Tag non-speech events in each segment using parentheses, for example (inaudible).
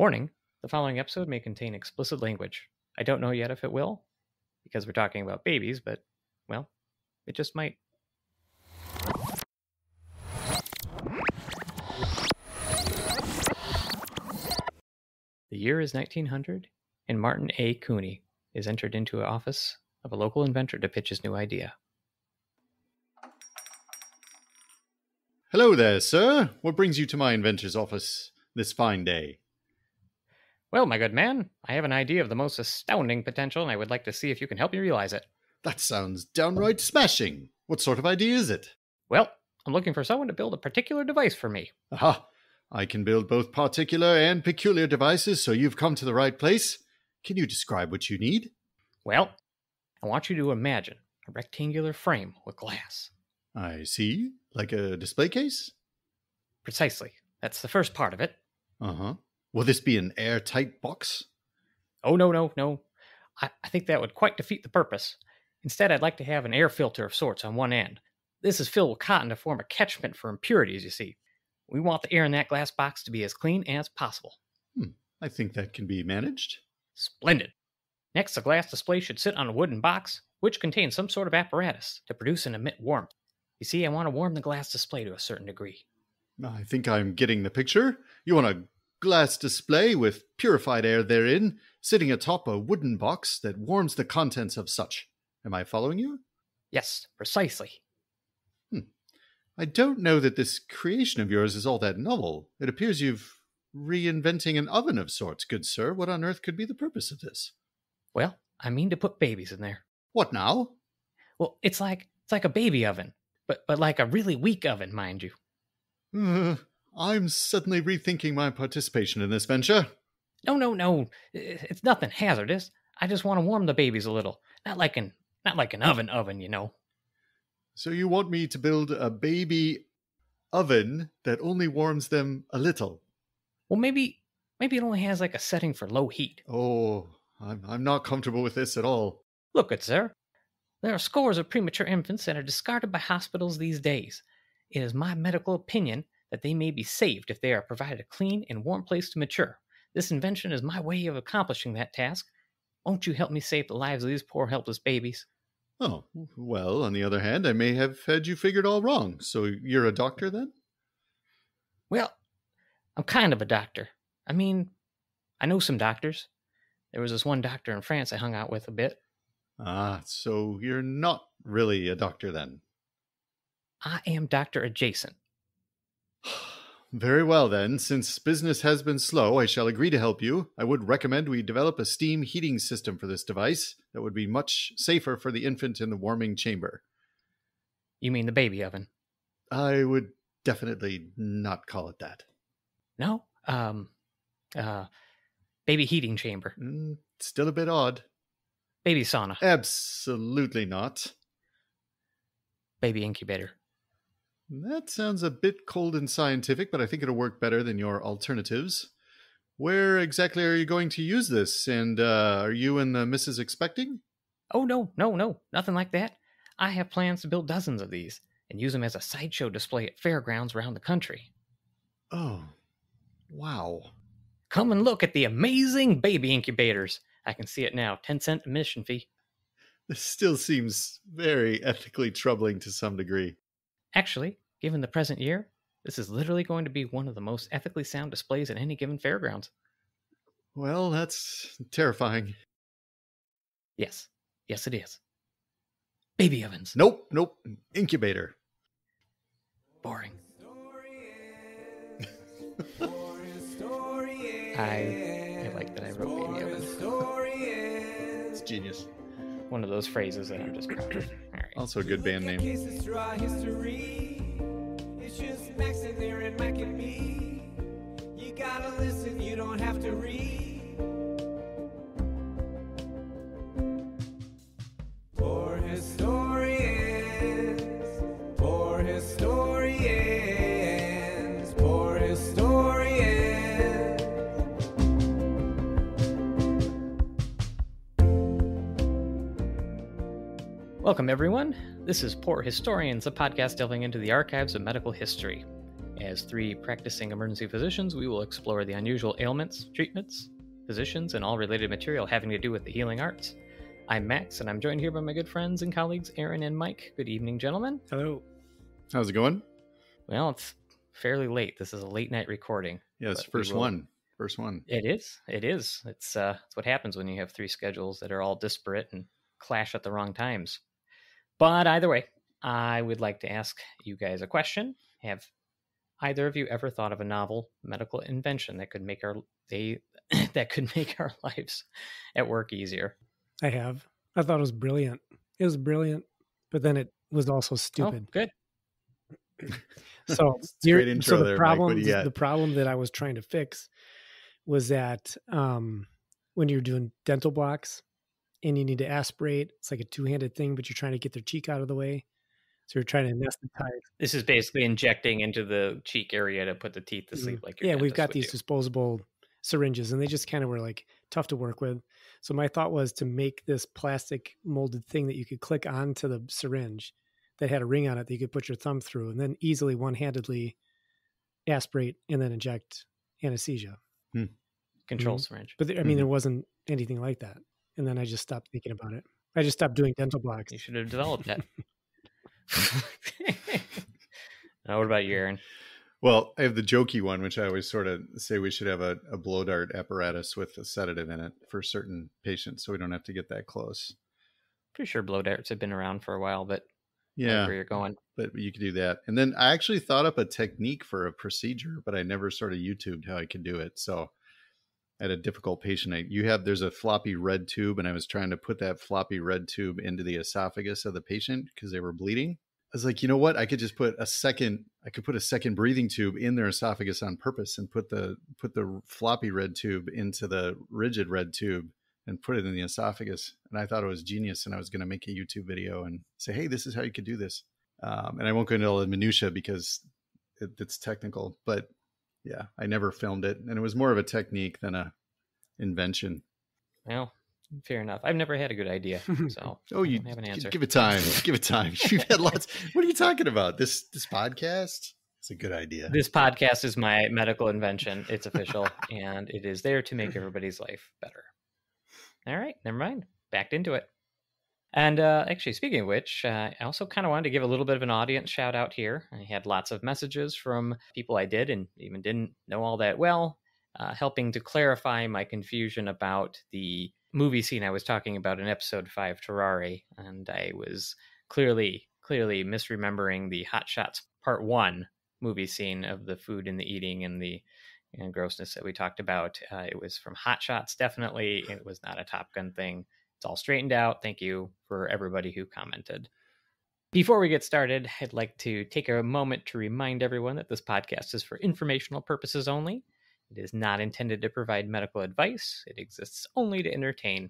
Warning the following episode may contain explicit language. I don't know yet if it will, because we're talking about babies, but, well, it just might. The year is 1900, and Martin A. Couney is entered into office of a local inventor to pitch his new idea. Hello there, sir. What brings you to my inventor's office this fine day? Well, my good man, I have an idea of the most astounding potential, and I would like to see if you can help me realize it. That sounds downright smashing. What sort of idea is it? Well, I'm looking for someone to build a particular device for me. Aha! I can build both particular and peculiar devices, so you've come to the right place. Can you describe what you need? Well, I want you to imagine a rectangular frame with glass. I see. Like a display case? Precisely. That's the first part of it. Uh huh. Will this be an airtight box? Oh, no, no, no. I, I think that would quite defeat the purpose. Instead, I'd like to have an air filter of sorts on one end. This is filled with cotton to form a catchment for impurities, you see. We want the air in that glass box to be as clean as possible. Hmm. I think that can be managed. Splendid. Next, the glass display should sit on a wooden box, which contains some sort of apparatus to produce and emit warmth. You see, I want to warm the glass display to a certain degree. I think I'm getting the picture. You want a glass display with purified air therein, sitting atop a wooden box that warms the contents of such. Am I following you? Yes, precisely. Hmm. I don't know that this creation of yours is all that novel. It appears you've reinventing an oven of sorts, good sir. What on earth could be the purpose of this? Well, I mean to put babies in there. What now? Well, it's like it's like a baby oven, but but like a really weak oven, mind you. (laughs) I'm suddenly rethinking my participation in this venture. No, no, no. It's nothing hazardous. I just want to warm the babies a little. Not like an not like an oven oven, you know. So you want me to build a baby oven that only warms them a little? Well, maybe maybe it only has like a setting for low heat. Oh, I'm I'm not comfortable with this at all. Look at sir. There are scores of premature infants that are discarded by hospitals these days. It is my medical opinion that they may be saved if they are provided a clean and warm place to mature. This invention is my way of accomplishing that task. Won't you help me save the lives of these poor helpless babies? Oh, well, on the other hand, I may have had you figured all wrong. So you're a doctor then? Well, I'm kind of a doctor. I mean, I know some doctors. There was this one doctor in France I hung out with a bit. Ah, so you're not really a doctor then? I am doctor adjacent. (sighs) Very well, then. Since business has been slow, I shall agree to help you. I would recommend we develop a steam heating system for this device that would be much safer for the infant in the warming chamber. You mean the baby oven? I would definitely not call it that. No? Um, uh, baby heating chamber. Mm, still a bit odd. Baby sauna. Absolutely not. Baby incubator. That sounds a bit cold and scientific, but I think it'll work better than your alternatives. Where exactly are you going to use this? And uh, are you and the missus expecting? Oh, no, no, no, nothing like that. I have plans to build dozens of these and use them as a sideshow display at fairgrounds around the country. Oh, wow. Come and look at the amazing baby incubators. I can see it now. 10 cent admission fee. This still seems very ethically troubling to some degree. Actually, given the present year, this is literally going to be one of the most ethically sound displays at any given fairgrounds. Well, that's terrifying. Yes, yes, it is. Baby ovens. Nope, nope. Incubator. Boring. (laughs) I, I like that I wrote baby oven. It's genius. One of those phrases that I'm just proud of. (coughs) All right. Also a good band name. Cases draw history. It's just Max and there Mac and me. You gotta listen, you don't have to read. Welcome, everyone. This is Poor Historians, a podcast delving into the archives of medical history. As three practicing emergency physicians, we will explore the unusual ailments, treatments, physicians, and all related material having to do with the healing arts. I'm Max, and I'm joined here by my good friends and colleagues, Aaron and Mike. Good evening, gentlemen. Hello. How's it going? Well, it's fairly late. This is a late night recording. Yeah, it's But we first will- one. First one. It is. It is. It's uh, it's what happens when you have three schedules that are all disparate and clash at the wrong times. But either way, I would like to ask you guys a question. Have either of you ever thought of a novel medical invention that could make our they (coughs) that could make our (laughs) lives at work easier? I have. I thought it was brilliant. It was brilliant, but then it was also stupid. Oh, good. (coughs) (laughs) So, It's a here- great intro so the there, problem, do you got? the problem that I was trying to fix was that um, when you're doing dental blocks and you need to aspirate, it's like a two-handed thing, but you're trying to get their cheek out of the way. So you're trying to anesthetize. This is basically injecting into the cheek area to put the teeth to sleep. Like Mm-hmm. yeah, we've got these do. disposable syringes, and they just kind of were like tough to work with. So my thought was to make this plastic molded thing that you could click onto the syringe that had a ring on it that you could put your thumb through, and then easily one-handedly aspirate and then inject anesthesia. control Mhm. syringe. But there, I mean, Mhm. there wasn't anything like that, and then I just stopped thinking about it. I just stopped doing dental blocks. You should have developed that. (laughs) (laughs) now, what about you, Aaron? Well, I have the jokey one, which I always sort of say we should have a, a blow dart apparatus with a sedative in it for certain patients, so we don't have to get that close. Pretty sure blow darts have been around for a while, but I like Yeah, where you're going. but you could do that. And then I actually thought up a technique for a procedure, but I never sort of YouTubed how I could do it. So I had a difficult patient. I, you have there's a floppy red tube, and I was trying to put that floppy red tube into the esophagus of the patient because they were bleeding. I was like, you know what? I could just put a second. I could put a second breathing tube in their esophagus on purpose, and put the put the floppy red tube into the rigid red tube, and put it in the esophagus. And I thought it was genius, and I was going to make a YouTube video and say, hey, this is how you could do this. Um, and I won't go into all the minutia because it, it's technical, but yeah, I never filmed it, and it was more of a technique than a invention. Well, fair enough. I've never had a good idea, (laughs) so Oh, you have an answer. give it time. (laughs) give it time. (laughs) You've had lots. What are you talking about? This this podcast? It's a good idea. This podcast is my medical invention. It's official, and it is there to make everybody's life better. All right, never mind. Backed into it. And uh, actually, speaking of which, uh, I also kind of wanted to give a little bit of an audience shout out here. I had lots of messages from people I did and even didn't know all that well, uh, helping to clarify my confusion about the movie scene I was talking about in episode five, Terrari, and I was clearly, clearly misremembering the Hot Shots Part One movie scene of the food and the eating and the know, grossness that we talked about. Uh, it was from Hot Shots, definitely. It was not a Top Gun thing. It's all straightened out. Thank you for everybody who commented. Before we get started, I'd like to take a moment to remind everyone that this podcast is for informational purposes only. It is not intended to provide medical advice, it exists only to entertain.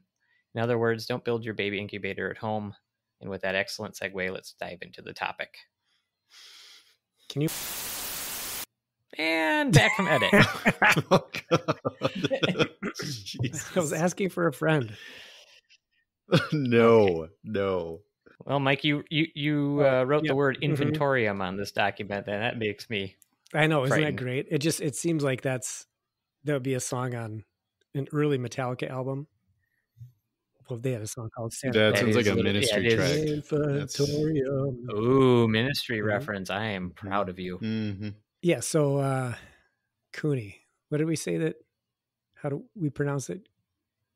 In other words, don't build your baby incubator at home. And with that excellent segue, let's dive into the topic. Can you? And back from edit. (laughs) oh, God. (laughs) (laughs) I was asking for a friend. (laughs) no, no. Well, Mike, you you you uh, wrote yeah. the word Mhm. infantorium on this document, and that makes me I know, isn't that great? It just it seems like that's that would be a song on an early Metallica album. Well, they had a song called Santa. That That sounds like a little- yeah, ministry it track. is. Infantorium. ooh ministry Mhm. reference. I am proud of you. hmm Yeah. So, uh Cooney, what did we say that? How do we pronounce it?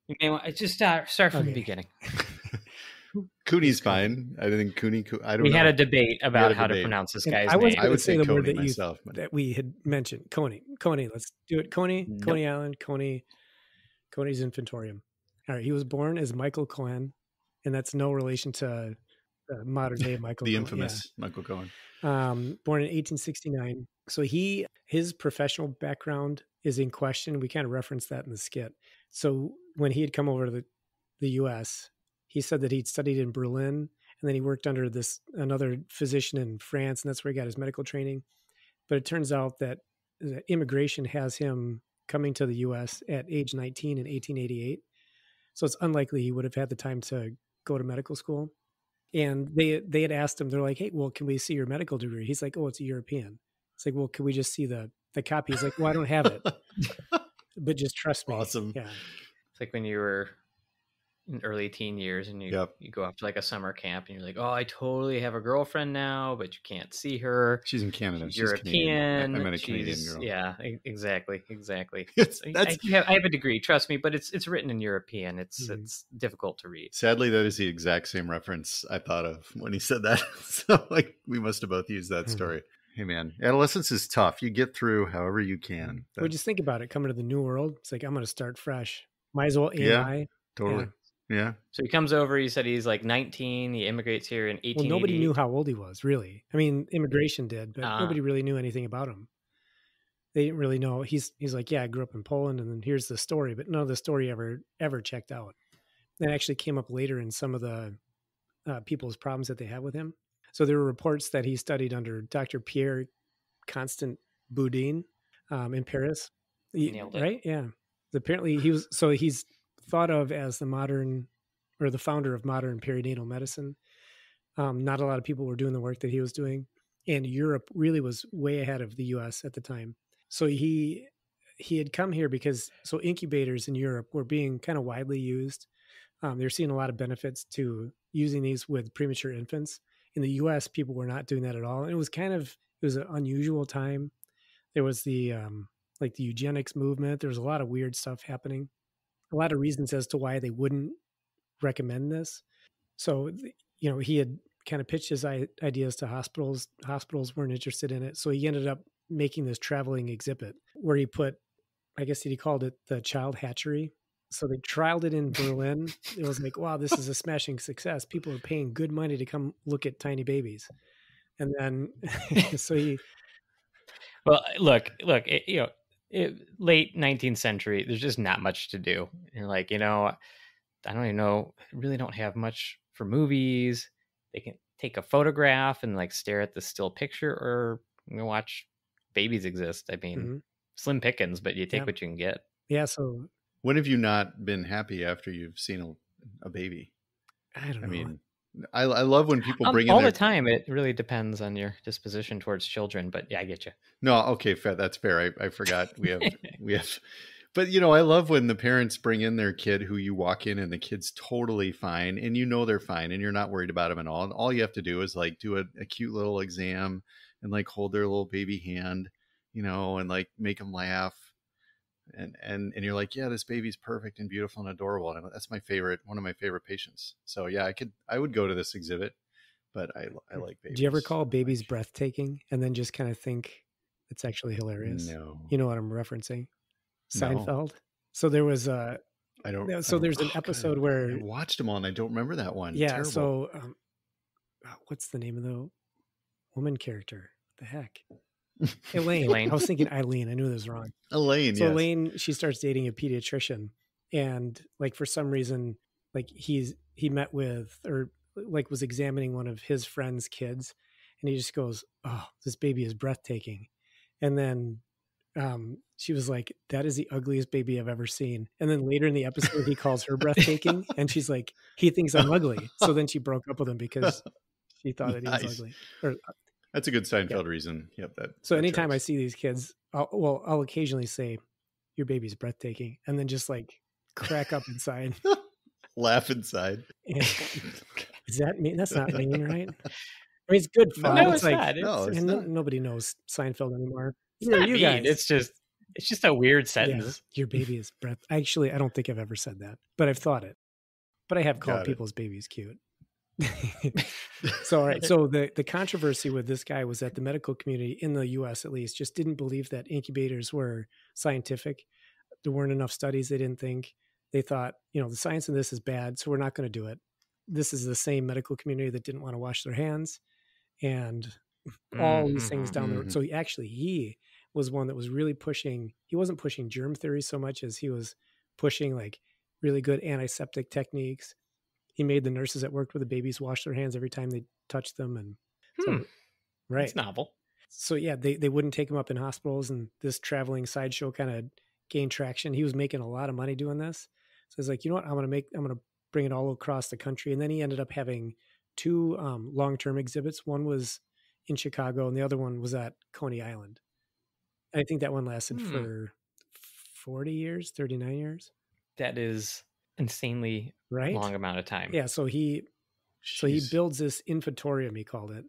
You may want just start start from the beginning. (laughs) Cooney's fine. I think Cooney. Coo- I don't know. We know. had a debate about a how to pronounce this And guy's I name. I would say say the word Coney that you- but- That we had mentioned. Coney. Coney. Let's do it. Coney. Nope. Coney Island. Coney. Coney's Infantorium. All right. He was born as Michael Cohen, and that's no relation to uh, modern day (laughs) Michael. the Cohen. Yeah. infamous Michael Cohen. um, born in 1869. So he his professional background is in question. We kind of referenced that in the skit. So when he had come over to the, the U.S., he said that he'd studied in Berlin, and then he worked under this another physician in France, and that's where he got his medical training. But it turns out that, that immigration has him coming to the U.S. at age 19 in 1888. So it's unlikely he would have had the time to go to medical school and they they had asked him they're like hey well can we see your medical degree he's like oh it's a european It's like, well, can we just see the the copy? He's like, well, I don't have it, (laughs) but just trust me. Awesome. Yeah. It's like when you were in early teen years and you Yep. you go off to like a summer camp and you're like, oh, I totally have a girlfriend now, but you can't see her. She's in Canada. She's She's Canadian. European. I- I meant a Canadian girl. Yeah, exactly, exactly. (laughs) It's- I- I, have, I have a degree, trust me, but it's it's written in European. It's Mhm. it's difficult to read. Sadly, that is the exact same reference I thought of when he said that. (laughs) so, like, we must have both used that Mhm. story. Hey, man, adolescence is tough. You get through however you can. Well, just think about it. Coming to the new world, it's like I'm going to start fresh. Might as well Yeah, AI. totally. Yeah. So he comes over. He said he's like 19. He immigrates here in 18. Well, nobody knew how old he was, really. I mean, immigration did, but Ah. nobody really knew anything about him. They didn't really know. He's he's like, yeah, I grew up in Poland, and then here's the story, but none of the story ever ever checked out. That actually came up later in some of the uh, people's problems that they had with him. So there were reports that he studied under Dr. Pierre Constant Budin um, in Paris. He- Nailed it. Right? Yeah. Apparently, he was so he's thought of as the modern or the founder of modern perinatal medicine. Um, not a lot of people were doing the work that he was doing, and Europe really was way ahead of the U.S. at the time. So he he had come here because so incubators in Europe were being kind of widely used. Um, they're seeing a lot of benefits to using these with premature infants. In the U.S., people were not doing that at all. And it was kind of it was an unusual time. There was the um, like the eugenics movement. There was a lot of weird stuff happening. A lot of reasons as to why they wouldn't recommend this. So you know he had kind of pitched his ideas to hospitals. Hospitals weren't interested in it, so he ended up making this traveling exhibit where he put, I guess he called it the child hatchery. So they trialed it in Berlin. it was like, wow, this is a smashing success. People are paying good money to come look at tiny babies. And then, (laughs) so he, Well, look, look, it, you know, it, late 19th century, there's just not much to do. You're like, you know, I don't even know, really don't have much for movies. They can take a photograph and like stare at the still picture or you know, watch babies exist. I mean, Mhm. slim pickings, but you take Yeah. what you can get. yeah, so When have you not been happy after you've seen a, a baby? I don't know. I mean, I, I love when people Um, bring all in their, the time. It really depends on your disposition towards children, but yeah, I get you. No, okay, fair. That's fair. I, I forgot we have (laughs) we have, but you know, I love when the parents bring in their kid who you walk in and the kid's totally fine, and you know they're fine, and you're not worried about them at all. And all you have to do is like do a, a cute little exam and like hold their little baby hand, you know, and like make them laugh. And, and and you're like, yeah, this baby's perfect and beautiful and adorable. And that's my favorite, one of my favorite patients. So yeah, I could, I would go to this exhibit, but I, I like babies. Do you ever call babies breathtaking and then just kind of think it's actually hilarious? No, You know what I'm referencing? No. Seinfeld. So there was a I don't. Yeah, I so don't- there's an oh, God, episode I where- watched them all, and I don't remember that one. yeah. Terrible. So um, uh, what's the name of the woman character? What the heck? Elaine. Elaine. I was thinking Eileen. I knew this was wrong. Elaine, So yes. Elaine, she starts dating a pediatrician, and like for some reason, like he's he met with or like was examining one of his friend's kids, and he just goes, "Oh, this baby is breathtaking," and then um, she was like, "That is the ugliest baby I've ever seen." And then later in the episode, he calls her breathtaking, (laughs) and she's like, "He thinks I'm ugly." So then she broke up with him because she thought that he was ugly. Or That's a good Seinfeld reason. Yep. That. so that anytime I see these kids, I'll, well, I'll occasionally say, "Your baby's breathtaking," and then just like crack up inside. (laughs) laugh inside. (laughs) And is that mean? That's not mean, right? (laughs) I mean, it's good fun. no, it's, it's like, not. It's, no, it's and no- not. nobody knows Seinfeld anymore. it's not you mean. guys. It's just it's just a weird Yeah, sentence. your baby is breath. Actually, I don't think I've ever said that, but I've thought it. But I have called Got it. people's babies cute. (laughs) so all right so the the controversy with this guy was that the medical community in the US at least just didn't believe that incubators were scientific. There weren't enough studies they didn't think. They thought you know the science in this is bad so we're not going to do it. This is the same medical community that didn't want to wash their hands and all these things down the road. Mhm. so he actually he was one that was really pushing he wasn't pushing germ theory so much as he was pushing like really good antiseptic techniques he made the nurses that worked with the babies wash their hands every time they touched them and so, Hmm. right It's novel. so yeah they, they wouldn't take him up in hospitals and this traveling sideshow kind of gained traction he was making a lot of money doing this so he's like you know what i'm gonna make i'm gonna bring it all across the country and then he ended up having two um, long-term exhibits one was in Chicago, and the other one was at Coney Island. I think that one lasted Hmm. for 40 years, 39 years, That is insanely right? long amount of time. Yeah, so he so he builds this infantorium, he called it,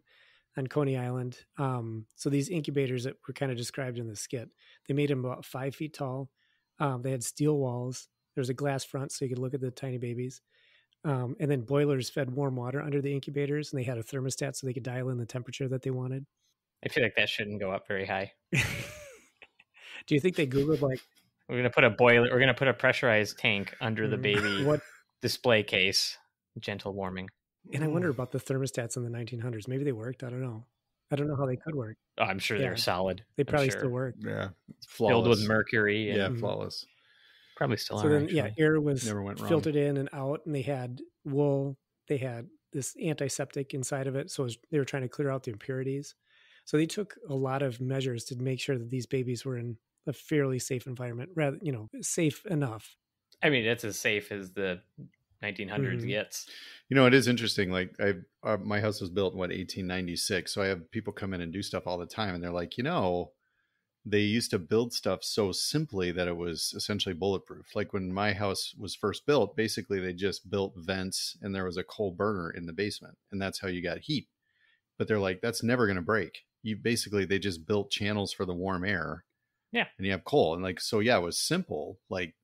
on Coney Island. Um, so these incubators that were kind of described in the skit, they made them about five feet tall. Um, they had steel walls. There's a glass front so you could look at the tiny babies. Um, and then boilers fed warm water under the incubators, and they had a thermostat so they could dial in the temperature that they wanted. I feel like that shouldn't go up very high. (laughs) Do you think they Googled like We're gonna put a boiler. We're gonna put a pressurized tank under the mm, baby what? display case. Gentle warming. And I wonder about the thermostats in the 1900s. Maybe they worked. I don't know. I don't know how they could work. Oh, I'm sure Yeah. they're solid. They probably sure. still work. Yeah. filled with mercury. And Yeah, Mhm. flawless. probably still so are. then yeah air was Never went wrong. filtered in and out and they had wool they had this antiseptic inside of it so it was, they were trying to clear out the impurities so they took a lot of measures to make sure that these babies were in a fairly safe environment rather you know safe enough I mean, it's as safe as the 1900s Mhm. gets. You know, it is interesting. Like, I, uh, my house was built in what 1896, so I have people come in and do stuff all the time, and they're like, you know, they used to build stuff so simply that it was essentially bulletproof. Like when my house was first built, basically they just built vents and there was a coal burner in the basement, and that's how you got heat. But they're like, that's never going to break. You basically they just built channels for the warm air. Yeah. and you have coal, and like so, yeah, it was simple, like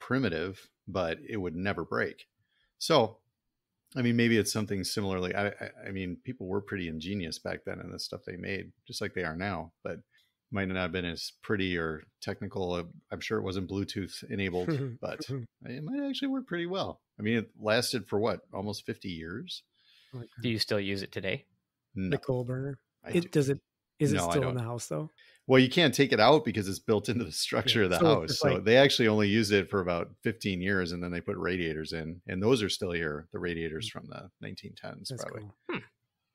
primitive, but it would never break. So, I mean, maybe it's something similarly. I, I, I mean, people were pretty ingenious back then in the stuff they made, just like they are now. But might not have been as pretty or technical. Uh, I'm sure it wasn't Bluetooth enabled, (laughs) but it might actually work pretty well. I mean, it lasted for what, almost 50 years? Do you still use it today? No, the coal burner I do. it does it is No, it still in the house though Well, you can't take it out because it's built into the structure Yeah, of the so house. it's So like- they actually only used it for about 15 years and then they put radiators in. And those are still here, the radiators mm. from the 1910s, that's probably. cool hmm.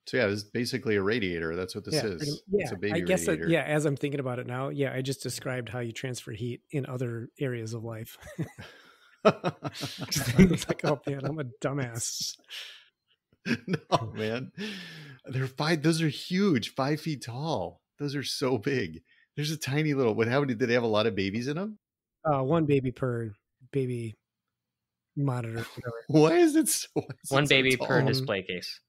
So, yeah, it's basically a radiator. That's what this yeah, is. pretty- it's yeah, a baby I guess that, radiator. yeah as i'm thinking about it now yeah i just described how you transfer heat in other areas of life (laughs) (laughs) it's like oh man i'm a dumbass (laughs) no, man. They're five. Those are huge, five feet tall. Those are so big. There's a tiny little. What? How many? Did they have a lot of babies in them? uh, one baby per baby monitor. (laughs) Why is it so? why is it One so baby per display case.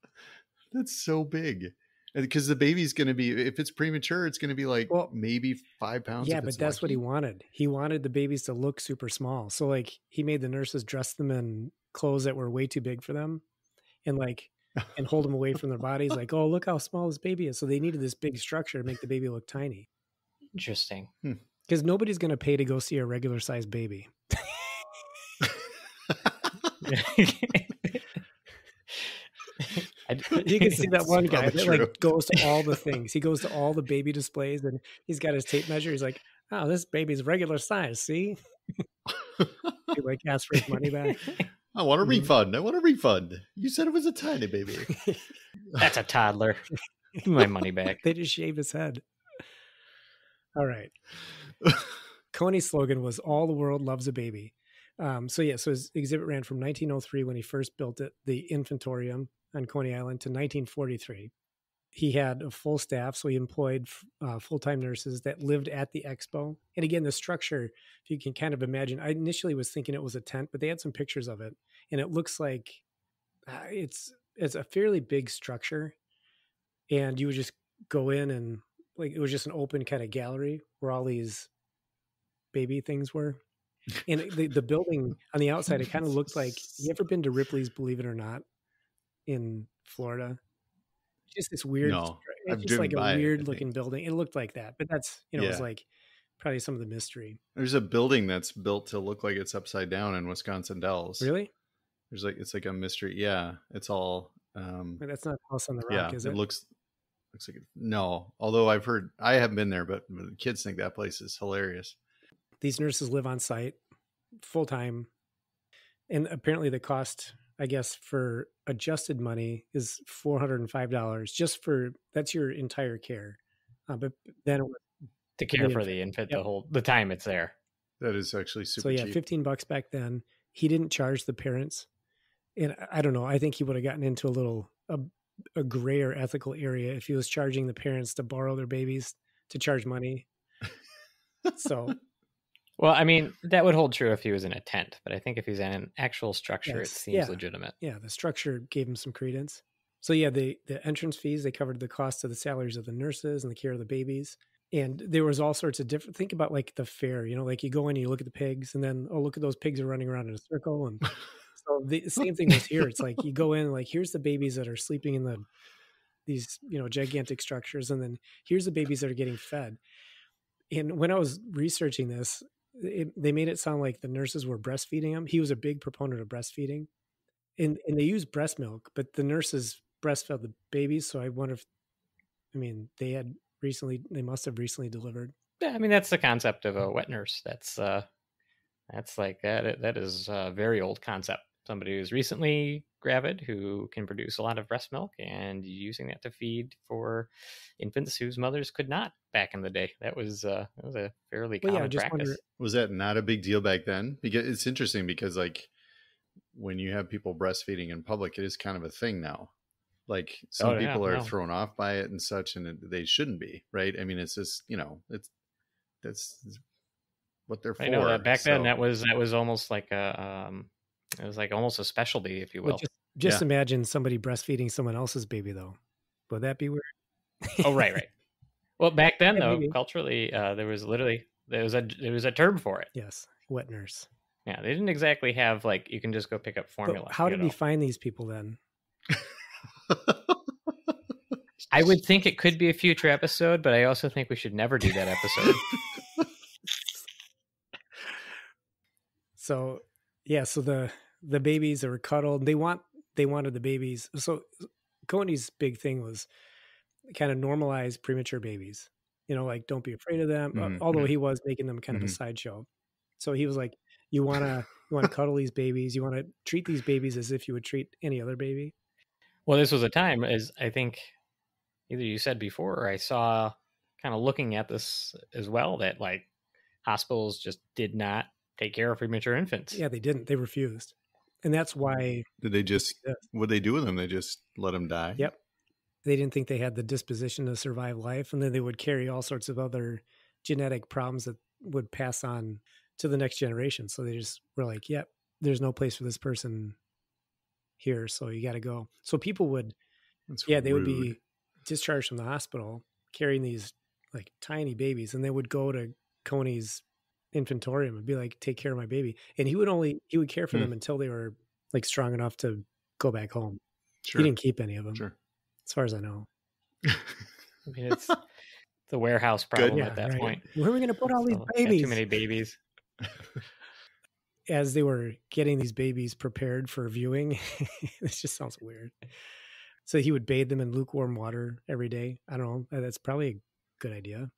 That's so big. Because the baby's going to be, if it's premature, it's going to be like Well, maybe five pounds. Yeah, but it's that's what he wanted. He wanted the babies to look super small. So like he made the nurses dress them in clothes that were way too big for them, and like and hold them away from their bodies. Like, (laughs) oh look how small this baby is. So they needed this big structure to make the baby look tiny. Interesting. Hmm. Because nobody's going to pay to go see a regular sized baby. (laughs) (laughs) You can see that one guy that true. like goes to all the things. He goes to all the baby displays and he's got his tape measure. He's like, oh, this baby's regular size. See? he like asks for his money back. I want a Mhm. refund. I want a refund. You said it was a tiny baby. (laughs) That's a toddler. (laughs) Give my money back. (laughs) they just shave his head. All right. Couney's slogan was "All the world loves a baby." Um, so yeah, so his exhibit ran from 1903 when he first built it, the Infantorium on Coney Island, to 1943. He had a full staff, so he employed uh, full-time nurses that lived at the expo. And again, the structure, if you can kind of imagine, I initially was thinking it was a tent, but they had some pictures of it, and it looks like uh, it's it's a fairly big structure, and you would just go in and like it was just an open kind of gallery where all these baby things were. And the, the building (laughs) on the outside, it kind of looked like you (laughs) ever been to Ripley's Believe It or Not in Florida? Just this weird, No, stru- I've it's just like a weird think. looking building. It looked like that, but that's, you know, it was like probably some of the mystery. There's a building that's built to look like it's upside down in Wisconsin Dells. Really? There's like it's like a mystery. Yeah, it's all. um But that's not House on the Yeah, Rock, is it it? looks looks like it, no. Although I've heard, I haven't been there, but the kids think that place is hilarious. These nurses live on site full time. And apparently the cost, I guess, for adjusted money is $405 just for that's your entire care. Uh, but then it To care The for infant. the infant Yep. the whole the time it's there. That is actually super. so super yeah, cheap. 15 bucks back then. He didn't charge the parents. And I- I don't know, I think he would have gotten into a little a a grayer ethical area if he was charging the parents to borrow their babies to charge money. So Well, I mean, that would hold true if he was in a tent, but I think if he's in an actual structure, Yes, it seems yeah. legitimate. yeah, the structure gave him some credence. So yeah, the the entrance fees they covered the cost of the salaries of the nurses and the care of the babies. And there was all sorts of different. Think about like the fair, you know, like you go in, and you look at the pigs, and then oh, look at those pigs are running around in a circle. And (laughs) so the same thing was here. It's like you go in, like here's the babies that are sleeping in the these you know gigantic structures, and then here's the babies that are getting fed. And when I was researching this, it, they made it sound like the nurses were breastfeeding him. He was a big proponent of breastfeeding, and and they used breast milk, but the nurses breastfed the babies. So I wonder if, I mean, they had recently, they must have recently delivered. Yeah, I mean, that's the concept of a wet nurse. That's uh, that's like that. That is a very old concept. Somebody who's recently gravid who can produce a lot of breast milk and using that to feed for infants whose mothers could not back in the day. That was uh, that was a fairly Well, yeah, common just practice. wonder- Was that not a big deal back then? Because it's interesting because like when you have people breastfeeding in public, it is kind of a thing now. Like some Oh, yeah, people are no. thrown off by it and such, and it, they shouldn't be, right? I mean, it's just you know, it's that's what they're for. I know that back then that was that was almost like a um, it was like almost a specialty, if you Well, will. just just Yeah. imagine somebody breastfeeding someone else's baby, though. Would that be weird? oh, right, right. Well, back then though, culturally, uh, there was literally there was a there was a term for it. yes, wet nurse. Yeah, they didn't exactly have like you can just go pick up But formula. how you did we find these people then? (laughs) I would think it could be a future episode, but I also think we should never do that episode. (laughs) So yeah, so the the babies that were cuddled, they want they wanted the babies. So Couney's big thing was kind of normalize premature babies. You know, like don't be afraid of them. uh, Mhm, Although mhm. he was making them kind of a Mhm. sideshow. So he was like, you wanna you wanna cuddle these babies, you wanna treat these babies as if you would treat any other baby. well, this was a time, as I think either you said before, or I saw kind of looking at this as well, that like hospitals just did not take care of premature infants. Yeah, they didn't. They refused. And that's mm. why Did they just what they do with them? They just let them die. Yep. they didn't think they had the disposition to survive life and then they would carry all sorts of other genetic problems that would pass on to the next generation so they just were like yep there's no place for this person here so you got to go so people would That's yeah they would be discharged from the hospital carrying these like tiny babies and they would go to couney's infantorium and be like take care of my baby and he would only he would care for Hmm. them until they were like strong enough to go back home sure. he didn't keep any of them sure. as far as i know (laughs) I mean, it's the warehouse problem Good. at that right. point. Where are we going to put all these So, babies? Too many babies. As they were getting these babies prepared for viewing, (laughs) this just sounds weird. So he would bathe them in lukewarm water every day. I don't know. That's probably a good idea.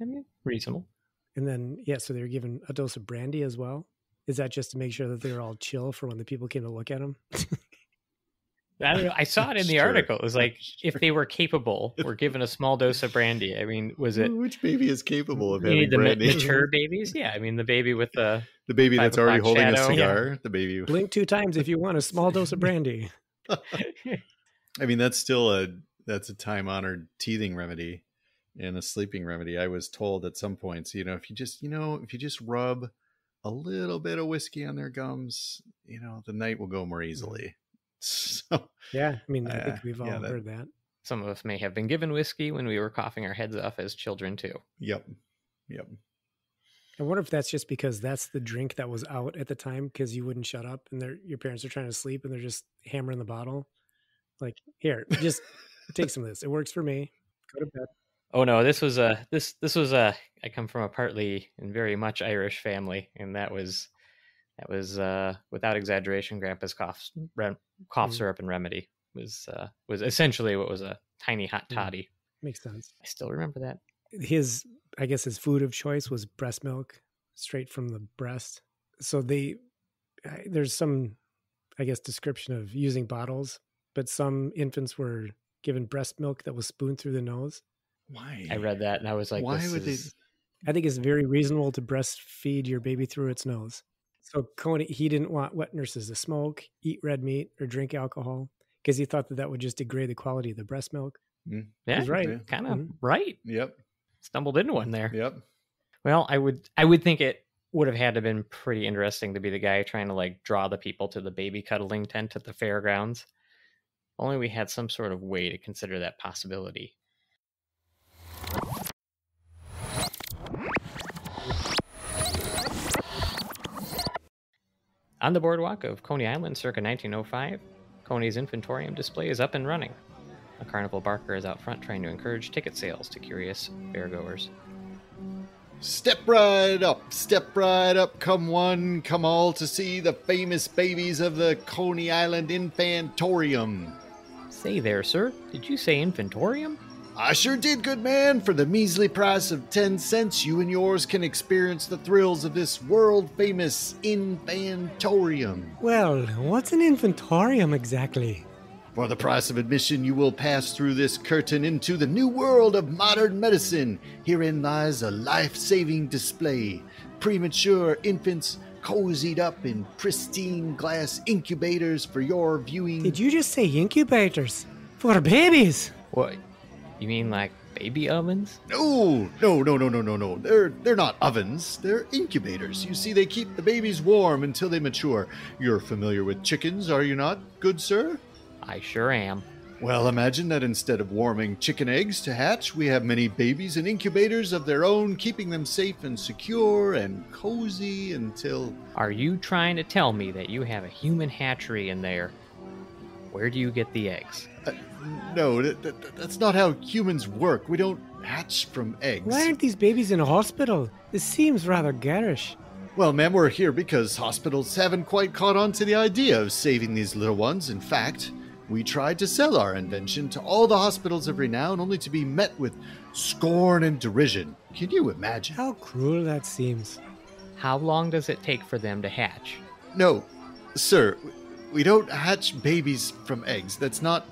I mean, reasonable. And then, yeah, so they were given a dose of brandy as well. Is that just to make sure that they were all chill for when the people came to look at them? I don't know. I saw it in the Sure. article. It was like if they were capable, were given a small dose of brandy. I mean, was it Which baby is capable of you having need the brandy? mature babies? Yeah, I mean the baby with the (laughs) the baby that's already o'clock holding a shadow. cigar. The baby. Blink two times if you want a small dose of brandy. (laughs) I mean, that's still a that's a time honored teething remedy and a sleeping remedy. I was told at some points, you know, if you just you know if you just rub a little bit of whiskey on their gums, you know, the night will go more easily. (laughs) So Yeah, I mean, I Uh, think we've all yeah, that- heard that. Some of us may have been given whiskey when we were coughing our heads off as children too. yep, yep. I wonder if that's just because that's the drink that was out at the time because you wouldn't shut up and they're, your parents are trying to sleep and they're just hammering the bottle. Like, here, just (laughs) take some of this. It works for me. Go to bed. Oh no, this was a this this was a I come from a partly and very much Irish family, and that was that was uh without exaggeration, Grandpa's cough re- cough Mm. syrup and remedy was uh was essentially what was a tiny hot Mm. toddy. Makes sense. I still remember that. His, I guess, his food of choice was breast milk, straight from the breast. So they, I- there's some, I guess, description of using bottles, but some infants were given breast milk that was spooned through the nose. Why? I read that and I was like, Why this would they- I think it's very reasonable to breastfeed your baby through its nose. So Couney, he didn't want wet nurses to smoke, eat red meat, or drink alcohol. because he thought that that would just degrade the quality of the breast milk. Yeah, He's right. Yeah. kind of Mhm. right. Yep. Stumbled into one there. Yep. Well, I would I would think it would have had to been pretty interesting to be the guy trying to like draw the people to the baby cuddling tent at the fairgrounds. Only we had some sort of way to consider that possibility. On the boardwalk of Coney Island circa 1905, Couney's Infantorium display is up and running. A carnival barker is out front trying to encourage ticket sales to curious fairgoers. Step right up, step right up, come one, come all to see the famous babies of the Coney Island Infantorium. Say there, sir, did you say infantorium? I sure did, good man. For the measly price of 10 cents, you and yours can experience the thrills of this world famous Infantorium. Well, what's an infantorium exactly? For the price of admission, you will pass through this curtain into the new world of modern medicine. Herein lies a life saving display. Premature infants cozied up in pristine glass incubators for your viewing. Did you just say incubators for babies? What? You mean like baby ovens? No, no, no, no, no, no, no. They're they're not ovens. They're incubators. You see, they keep the babies warm until they mature. You're familiar with chickens, are you not, good sir? I sure am. Well, imagine that instead of warming chicken eggs to hatch, we have many babies in incubators of their own, keeping them safe and secure and cozy until. Are you trying to tell me that you have a human hatchery in there? Where do you get the eggs? Uh, no, that, that, that's not how humans work. We don't hatch from eggs. Why aren't these babies in a hospital? This seems rather garish. Well, ma'am, we're here because hospitals haven't quite caught on to the idea of saving these little ones. In fact, we tried to sell our invention to all the hospitals of renown only to be met with scorn and derision. Can you imagine? How cruel that seems. How long does it take for them to hatch? No, sir, we don't hatch babies from eggs. That's not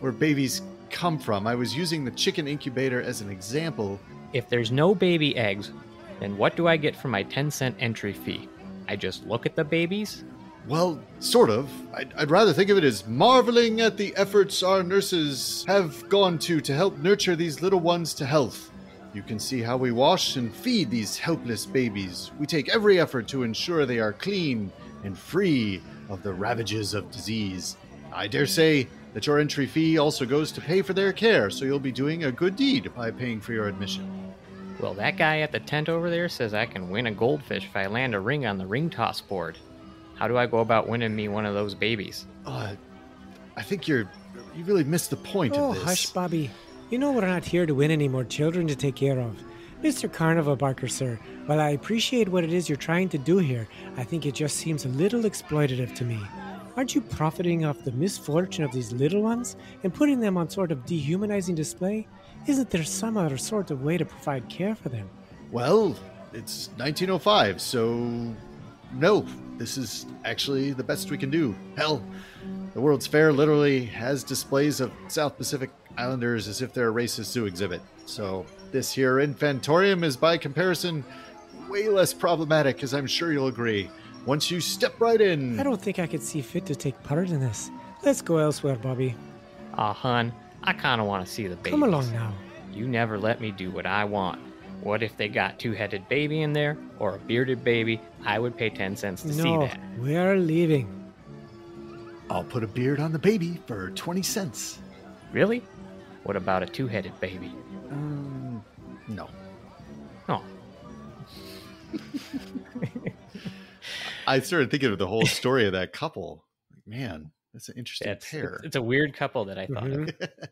where babies come from. I was using the chicken incubator as an example. If there's no baby eggs, then what do I get for my 10 cent entry fee? I just look at the babies? Well, sort of. I'd, I'd rather think of it as marveling at the efforts our nurses have gone to to help nurture these little ones to health. You can see how we wash and feed these helpless babies. We take every effort to ensure they are clean and free of the ravages of disease. I dare say that your entry fee also goes to pay for their care, so you'll be doing a good deed by paying for your admission. Well, that guy at the tent over there says I can win a goldfish if I land a ring on the ring toss board. How do I go about winning me one of those babies? Uh, I think you're you really missed the point Oh, of this. Oh, hush, Bobby. You know we're not here to win any more children to take care of. Mr. Carnival Barker, sir, while I appreciate what it is you're trying to do here, I think it just seems a little exploitative to me. Aren't you profiting off the misfortune of these little ones and putting them on sort of dehumanizing display? Isn't there some other sort of way to provide care for them? Well, it's 1905, so no, this is actually the best we can do. Hell, the World's Fair literally has displays of South Pacific Islanders as if they're a racist zoo exhibit. So this here Infantorium is by comparison way less problematic, as I'm sure you'll agree. Once you step right in. I don't think I could see fit to take part in this. Let's go elsewhere, Bobby. Aw, hun, I kinda wanna see the baby. Come along now. You never let me do what I want. What if they got two-headed baby in there or a bearded baby? I would pay 10 cents to see No, that. we're leaving. I'll put a beard on the baby for 20 cents. Really? What about a two-headed baby? Um, no. Oh, (laughs) I started thinking of the whole story of that couple. Man, that's an interesting it's, pair. it's, it's a weird couple that I thought of. Mhm. (laughs)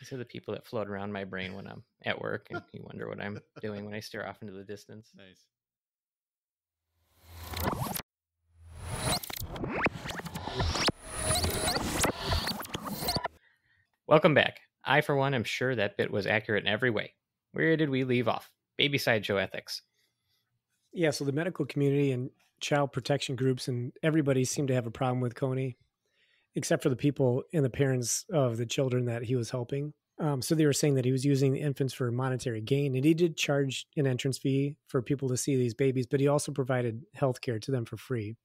These are the people that float around my brain when I'm at work and you wonder what I'm doing when I stare off into the distance. nice. Welcome back. I, for one, am sure that bit was accurate in every way. Where did we leave off? Baby sideshow ethics. Yeah, so the medical community and child protection groups and everybody seemed to have a problem with Couney, except for the people and the parents of the children that he was helping. Um, so they were saying that he was using the infants for monetary gain, and he did charge an entrance fee for people to see these babies, but he also provided health care to them for free.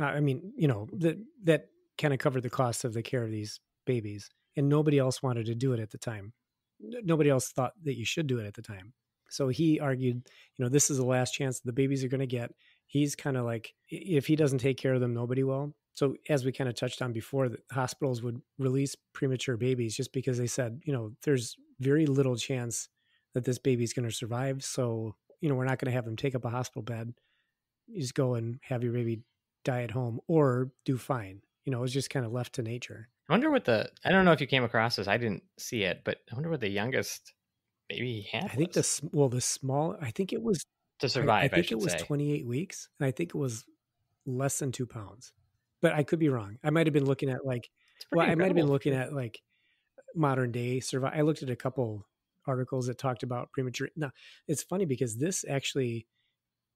Uh, I mean, you know that that kind of covered the cost of the care of these babies, and nobody else wanted to do it at the time. Nobody else thought that you should do it at the time. So he argued, you know, this is the last chance the babies are going to get. He's kind of like, if he doesn't take care of them, nobody will. So as we kind of touched on before, the hospitals would release premature babies just because they said, you know, there's very little chance that this baby's going to survive. So, you know, we're not going to have them take up a hospital bed. You just go and have your baby die at home or do fine. You know, it's just kind of left to nature. I wonder what the I don't know if you came across this. I didn't see it, but I wonder what the youngest baby had. I think was the well, the small. I think it was to I- survive. I, I, think should it was say. 28 weeks, and I think it was less than two pounds. But I could be wrong. I might have been looking at like well, pretty I might have been looking at like modern day survive. I looked at a couple articles that talked about premature. Now it's funny because this actually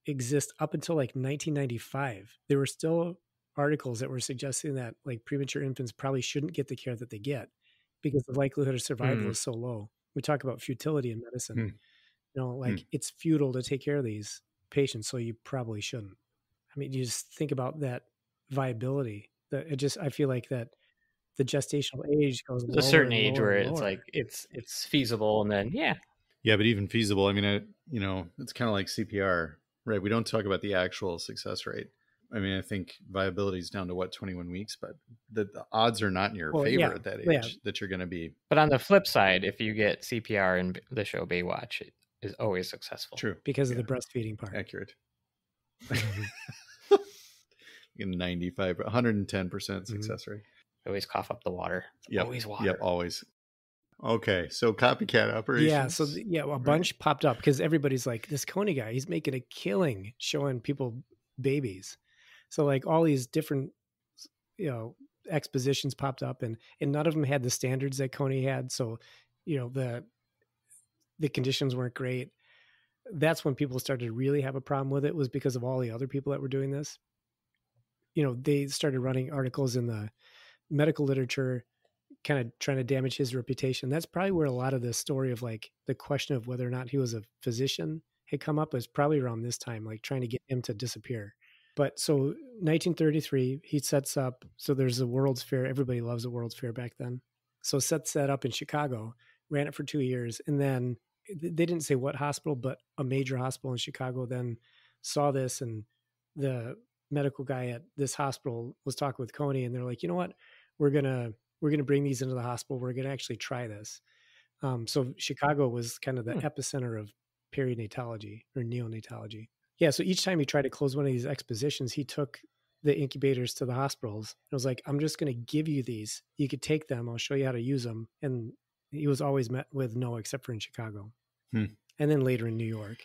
exists up until like 1995. There were still articles that were suggesting that like premature infants probably shouldn't get the care that they get because the likelihood of survival Hmm. is so low. We talk about futility in medicine. Hmm. You know, hmm. like it's futile to take care of these patients, so you probably shouldn't. I mean, you just think about that viability. That it just I feel like that the gestational age goes There's a certain age lower where and it's like it's it's feasible, and then yeah, Yeah, but even feasible. I mean, I, you know, it's kind of like CPR, right? We don't talk about the actual success rate. I mean, I think viability is down to what 21 weeks, but the, the odds are not in your Well, favor yeah, at that age yeah. that you're going to be But on the flip side, if you get CPR in the show Baywatch, it is always successful. true, because of the breastfeeding part. accurate. Mm-hmm. (laughs) 95, 110 percent mm-hmm. success rate. Always cough up the water. Yep. Always water. Yep, always. Okay, so copycat operations. Yeah, so th- yeah, a bunch popped up because everybody's like, this Couney guy, he's making a killing showing people babies. So like all these different, you know, expositions popped up, and and none of them had the standards that Couney had. So, you know, the the conditions weren't great. That's when people started to really have a problem with it. Was because of all the other people that were doing this. You know, they started running articles in the medical literature kind of trying to damage his reputation. That's probably where a lot of the story of like the question of whether or not he was a physician had come up was probably around this time, like trying to get him to disappear. But so 1933, he sets up. So there's a World's Fair. Everybody loves a World's Fair back then. So sets that up in Chicago, ran it for two years, and then they didn't say what hospital, but a major hospital in Chicago then saw this, and the medical guy at this hospital was talking with Couney, and they're like, you know what, we're gonna we're gonna bring these into the hospital. We're gonna actually try this. Um, so Chicago was kind of the Hmm. epicenter of perinatology or neonatology. Yeah. So each time he tried to close one of these expositions, he took the incubators to the hospitals. It was like, I'm just going to give you these. You could take them. I'll show you how to use them. And he was always met with no, except for in Chicago, Hmm. and then later in New York.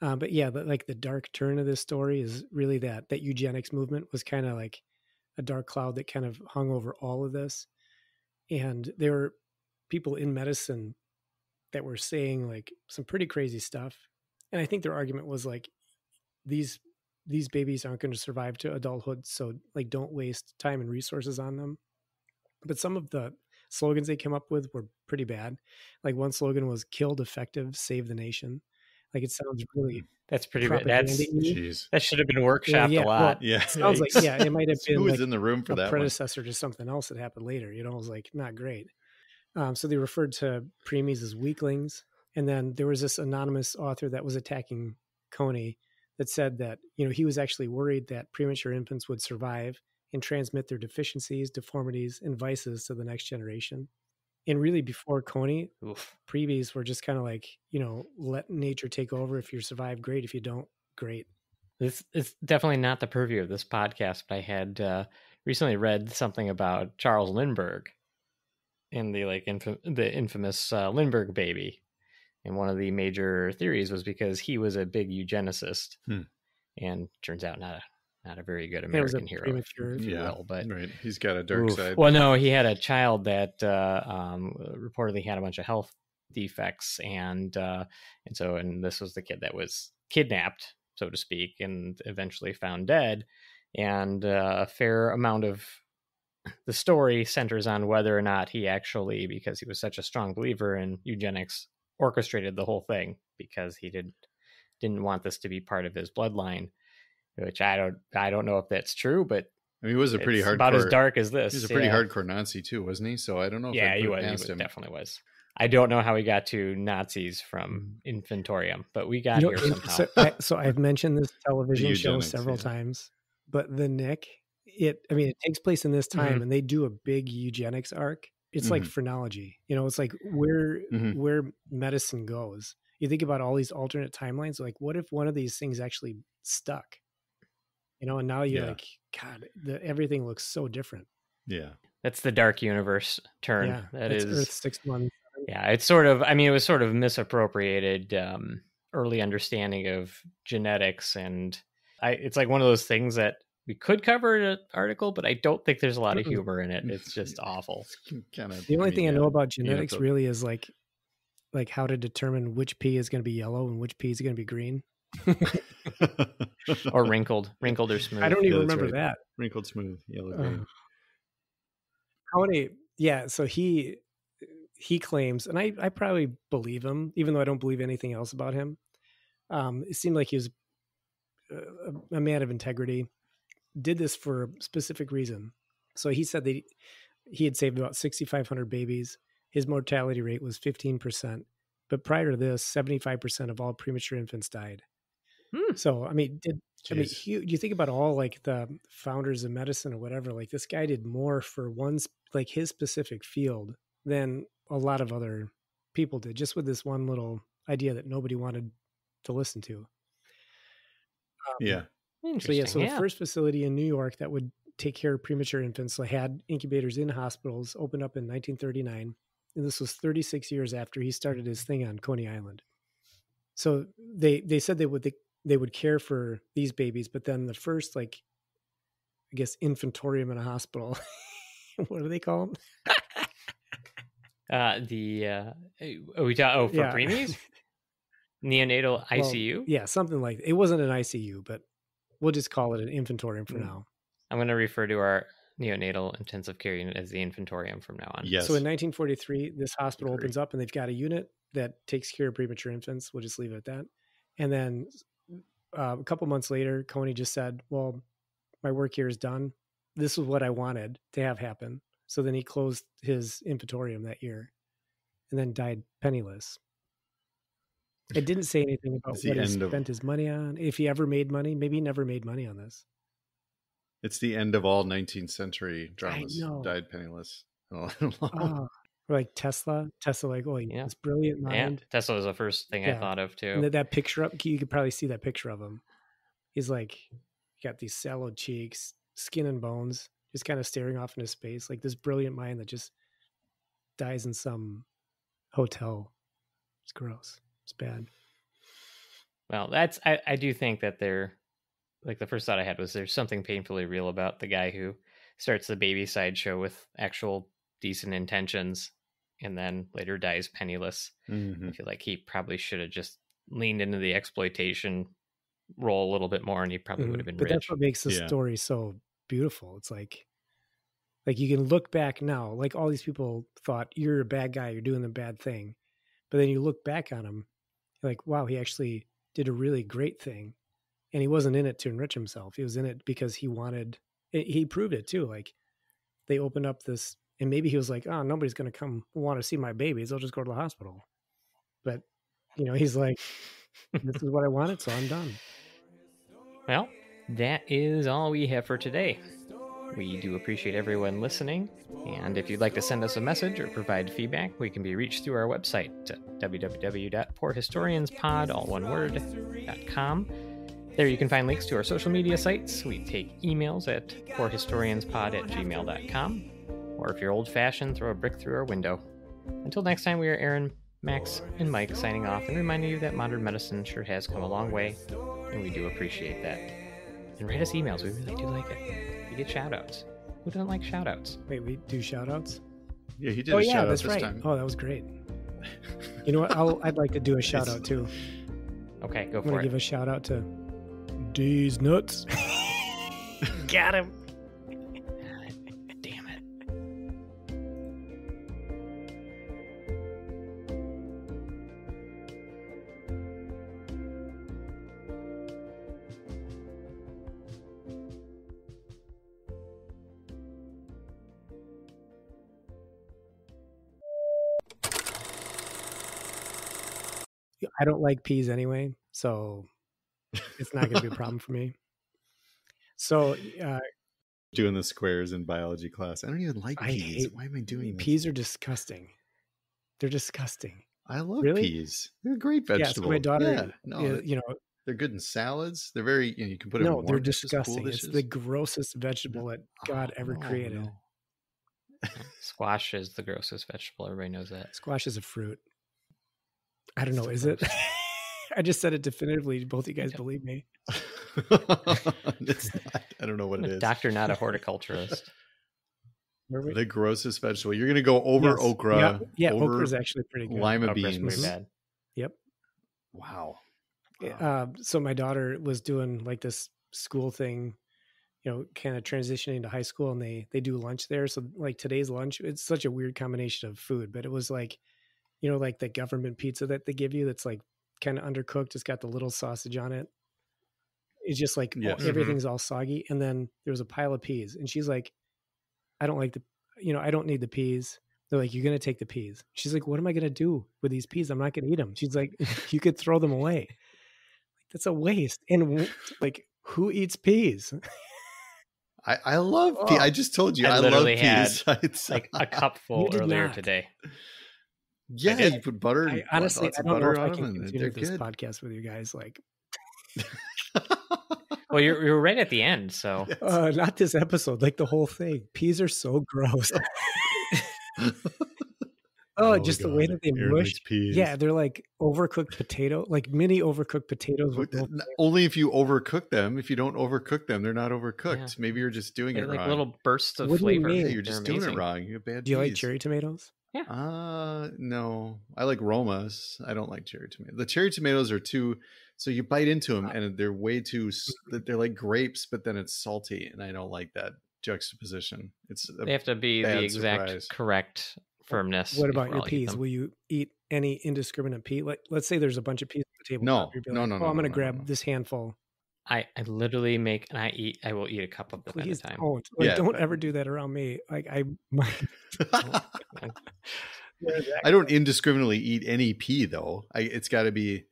Uh, but yeah, the, like the dark turn of this story is really that that eugenics movement was kind of like a dark cloud that kind of hung over all of this. And there were people in medicine that were saying like some pretty crazy stuff. And I think their argument was like these these babies aren't going to survive to adulthood, so like don't waste time and resources on them. But some of the slogans they came up with were pretty bad. Like one slogan was "Killed effective, save the nation." Like it sounds really That's pretty bad. That's propaganda-y. That should have been workshopped yeah, a well, lot. Yeah. It sounds like yeah, it (laughs) might have been Who was like in the room for a that one? predecessor to something else that happened later. You know, it was like not great. Um, so they referred to preemies as weaklings, and then there was this anonymous author that was attacking Couney that said that you know he was actually worried that premature infants would survive and transmit their deficiencies, deformities, and vices to the next generation. And really, before Couney, Oof. preemies were just kind of like you know let nature take over. If you survive, great. If you don't, great. This is definitely not the purview of this podcast, but I had uh, recently read something about Charles Lindbergh in the like infam- the infamous uh, Lindbergh baby, and one of the major theories was because he was a big eugenicist, Hmm. and turns out not a not a very good It was a American hero, premature- if you Yeah. will. But right. He's got a dark Oof. side. Well, no, he had a child that uh, um, reportedly had a bunch of health defects, and uh, and so and this was the kid that was kidnapped, so to speak, and eventually found dead. And uh, a fair amount of (clears throat) the story centers on whether or not he actually, because he was such a strong believer in eugenics, orchestrated the whole thing because he didn't didn't want this to be part of his bloodline which I don't I don't know if that's true, but I mean, he was a pretty hard about as dark as this. He's a pretty yeah. hardcore Nazi too, wasn't he? So I don't know. if Yeah, I'd he was. He was him. definitely was. I don't know how he got to Nazis from Infantorium, but we got You know, here somehow. so, (laughs) I, so I've mentioned this television show several yeah. times, but the Nick, it I mean, it takes place in this time, Mhm. and they do a big eugenics arc. It's like phrenology, you know. It's like where Mhm. where medicine goes. You think about all these alternate timelines. Like, what if one of these things actually stuck? You know, and now you're Yeah. like, God, the, everything looks so different. Yeah. That's the dark universe turn. yeah, that it's Earth six one. Yeah, it's sort of. I mean, it was sort of misappropriated um, early understanding of genetics, and I. It's like one of those things that we could cover in an article, but I don't think there's a lot of humor in it. (laughs) It's just awful. Kind of. The only thing I know about you have genetics really is like, like how to determine which pea is going to be yellow and which pea is going to be green. (laughs) Or wrinkled, wrinkled or smooth. I don't even that's remember right. that. wrinkled smooth yellow Uh, green. How many? Yeah, so he he claims, and I I probably believe him, even though I don't believe anything else about him. Um, it seemed like he was a, a man of integrity. Did this for a specific reason. So he said that he, he had saved about sixty five hundred babies. His mortality rate was fifteen percent, but prior to this, seventy five percent of all premature infants died. Hmm. So I mean, did I mean, Jeez. you think about all like the founders of medicine or whatever. Like this guy did more for one, like his specific field than a lot of other people did, just with this one little idea that nobody wanted to listen to. Um, yeah. So yeah, so the first facility in New York that would take care of premature infants, so had incubators in hospitals, opened up in 1939, and this was 36 years after he started his thing on Coney Island. So they they said they would they, they would care for these babies, but then the first like, I guess infantorium in a hospital. (laughs) what do they call them? uh, the uh, oh, we talk, oh for Yeah. preemies, (laughs) neonatal Well, ICU. yeah, something like it wasn't an ICU, but we'll just call it an infantorium for Mm. now. I'm going to refer to our neonatal intensive care unit as the infantorium from now on. Yes. So in 1943, this hospital opens up and they've got a unit that takes care of premature infants. We'll just leave it at that. And then uh, a couple months later, Couney just said, Well, my work here is done. This is what I wanted to have happen. So then he closed his infantorium that year and then died penniless. It didn't say anything about what he end of- spent his money on. If he ever made money, maybe he never made money on this. It's the end of all 19th century dramas. Died penniless. (laughs) Oh, Oh, like Tesla, Tesla, like, oh, Yeah. this brilliant Yeah, mind. Tesla was the first thing I thought of too. And that, that picture up, you could probably see that picture of him. He's like, got these sallow cheeks, skin and bones, just kind of staring off into space, like this brilliant mind that just dies in some hotel. It's gross. It's bad. Well, that's I, I do think that there like the first thought I had was there's something painfully real about the guy who starts the baby sideshow with actual decent intentions and then later dies penniless. Mhm. I feel like he probably should have just leaned into the exploitation role a little bit more and he probably Mhm. would have been but rich. that's what makes the Yeah. story so beautiful. It's like, like you can look back now, like all these people thought you're a bad guy, you're doing the bad thing, but then you look back on him, like, wow, he actually did a really great thing, and he wasn't in it to enrich himself. He was in it because he wanted. He he proved it too. Like they opened up this, and maybe he was like, oh, nobody's gonna come want to see my babies. They'll just go to the hospital. But you know, he's like, this is what I wanted, so I'm done. Well, that is all we have for today. We do appreciate everyone listening, and if you'd like to send us a message or provide feedback, we can be reached through our website www.poorhistorianspod, all one word, .com. There you can find links to our social media sites. We take emails at poorhistorianspod at gmail.com, or if you're old fashioned, throw a brick through our window. Until next time, we are Aaron, Max, and Mike signing off and reminding you that modern medicine sure has come a long way, and we do appreciate that. And write us emails, we really do like it. We get shout outs. Who doesn't like shout outs? Wait, we do shout outs? Yeah, he did oh a yeah, shout out that's this right. time. Oh, that was great. You know what? I'll, I'd like to do a shout out too. (laughs) Okay, go I'm for gonna give a shout out to D's nuts. (laughs) Got him. I don't like peas anyway, so it's not going to be a (laughs) problem for me. So uh, Doing the squares in biology class. I don't even like I peas. hate Why am I doing this? peas are disgusting. They're disgusting. I love Really? peas. They're a great Yeah, so my daughter, Yeah, no, they're, you know, they're good in salads. They're very. You, know, you can put them. no, in they're warm dishes, cool disgusting. It's the grossest vegetable that God Oh, ever no, created. no. Squash is the grossest vegetable. Everybody knows that. Squash is a fruit. I don't know. Is it? (laughs) I just said it definitively. Both of you guys believe me. (laughs) it's not. I don't know what I'm it a is. doctor, not a (laughs) horticulturist. We? The grossest vegetable. You're gonna go over Yes. okra. Yeah, yeah over okra is actually pretty good. lima Okra's beans. pretty bad. Yep. Wow. Wow. Uh, so my daughter was doing like this school thing, you know, kind of transitioning to high school, and they they do lunch there. So like today's lunch, it's such a weird combination of food, but it was like, you know, like the government pizza that they give you that's like kind of undercooked. It's got the little sausage on it. It's just like all- Yes. Mhm. everything's all soggy, and then there was a pile of peas, and she's like, "I don't like the, you know, I don't need the peas." They're like, "You're gonna take the peas." She's like, "What am I gonna do with these peas? I'm not gonna eat them." She's like, (laughs) "You could throw them away." That's a waste. And like, who eats peas? I, I love pea. Oh. I just told you I I, love literally had, peas. (laughs) It's Like a (laughs) cup full earlier not. today. Yeah, did. you put butter. I honestly, lots I don't know if I can continue this good. podcast with you guys. Like, (laughs) Well, you're you're right at the end, so (laughs) Yes. uh, not this episode, like the whole thing. Peas are so gross. (laughs) oh, just the way that they Aaron mush. peas. Yeah, they're like overcooked potato, like mini overcooked potatoes. With But only if you overcook them. If you don't overcook them, they're not overcooked. Yeah. Maybe you're just doing they're it like wrong. little bursts of What do you flavor. mean? Yeah, you're They're just doing it wrong. You have bad. Do you like cherry tomatoes? Uh no. I like Romas. I don't like cherry tomatoes. The cherry tomatoes are too so you bite into them and they're way too s- (laughs) they're like grapes but then it's salty and I don't like that juxtaposition. It's They have to be the exact surprise. correct firmness. What about your I'll peas? Will you eat any indiscriminate pea? Like, let's say there's a bunch of peas on the table. No, no, no, oh, no, I'm going to no, grab no. this handful. I, I literally make and I eat. I will eat a cup of them Please at a time. don't. Like, Yeah. don't ever do that around me. Like, I might. (laughs) Oh (laughs) I don't indiscriminately eat any pea though. I it's got to be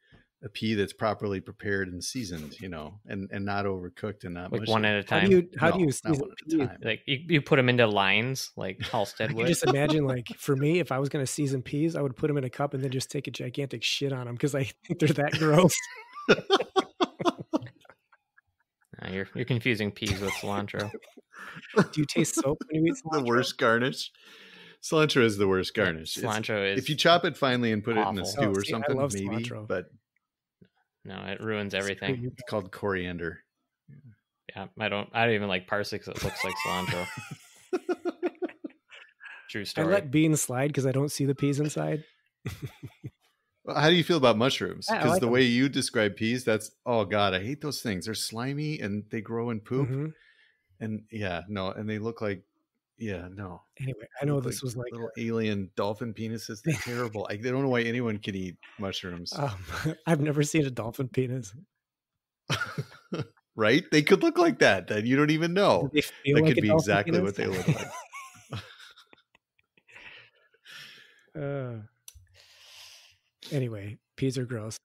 a pea that's properly prepared and seasoned, you know, and and not overcooked and not Like mushy. one at a time. How time. do you how do you not season one at a peas? time. like you, you put them into lines like Halstead would. just imagine, (laughs) like, for me, if I was going to season peas, I would put them in a cup and then just take a gigantic shit on them because I think they're that gross. Uh, you're you're confusing peas with cilantro. (laughs) Do you taste soap when you eat the worst garnish. Cilantro is the worst garnish. It's- cilantro is if you chop it finely and put it in a stew Oh, or see, I something, love maybe. cilantro. But no, it ruins everything. it's called coriander. Yeah, I don't. I don't even like parsley because it looks like cilantro. (laughs) True story. I let beans slide because I don't see the peas inside. (laughs) How do you feel about mushrooms? Because like the 'em. way you describe peas, that's oh god, I hate those things. They're slimy and they grow in poop. Mhm. And yeah, no, and they look like yeah, no. Anyway, I know this was like little alien dolphin penises. They're terrible. (laughs) I, don't know why anyone can eat mushrooms. um, (laughs) I've never seen a dolphin penis. (laughs) right? They could look like that. That you don't even know. Do they feel That like could be exactly what they look like. Uh, anyway, peas are gross.